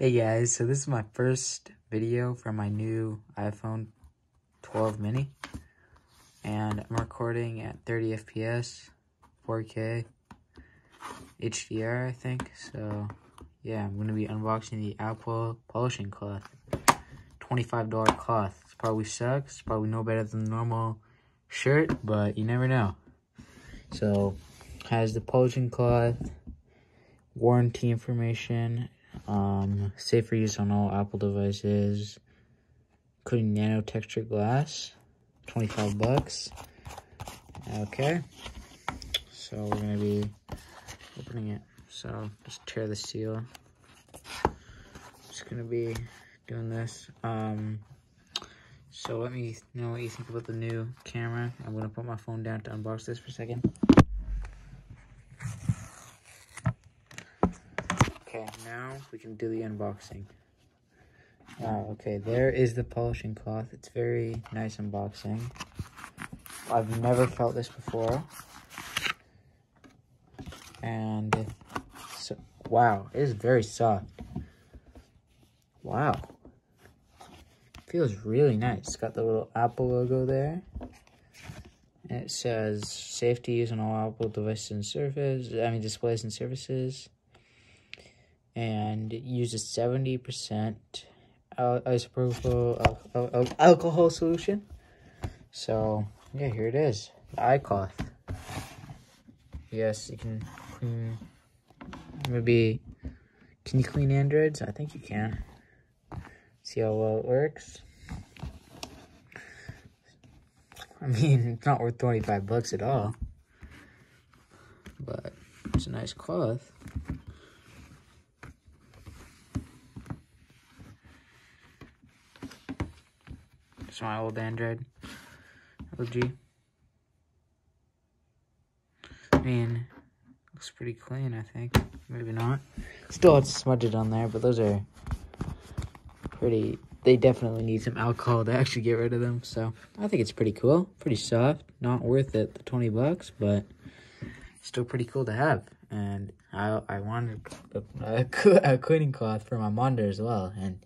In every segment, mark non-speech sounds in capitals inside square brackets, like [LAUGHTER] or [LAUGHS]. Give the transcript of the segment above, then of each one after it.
Hey guys, so this is my first video from my new iPhone 12 mini. And I'm recording at 30 FPS, 4K, HDR I think. So yeah, I'm going to be unboxing the Apple polishing cloth. $25 cloth. It probably sucks, probably no better than normal shirt, but you never know. So, has the polishing cloth, warranty information, um, safe for use on all Apple devices, including nano texture glass, 25 bucks. Okay, so we're gonna be opening it. So just tear the seal. Just gonna be doing this. Um, so let me know what you think about the new camera. I'm gonna put my phone down to unbox this for a second. Okay, now we can do the unboxing. Uh, okay, there is the polishing cloth. It's very nice unboxing. I've never felt this before. And, so, wow, it is very soft. Wow. Feels really nice. It's got the little Apple logo there. It says, safety use on all Apple devices and surfaces, I mean displays and services and uses 70% isopropyl alcohol solution. So, yeah, here it is. The iCloth. Yes, you can clean, maybe, can you clean Androids? I think you can. See how well it works. I mean, it's [LAUGHS] not worth 25 bucks at all. But it's a nice cloth. It's my old Android. OG. I mean, looks pretty clean, I think. Maybe not. Still it's smudged on there, but those are pretty... They definitely need some alcohol to actually get rid of them, so I think it's pretty cool. Pretty soft. Not worth it, the 20 bucks, but still pretty cool to have. And I I wanted a, a, [LAUGHS] a cleaning cloth for my monitor as well, and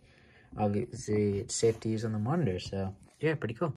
obviously it's safe to use on the monitor, so yeah, pretty cool.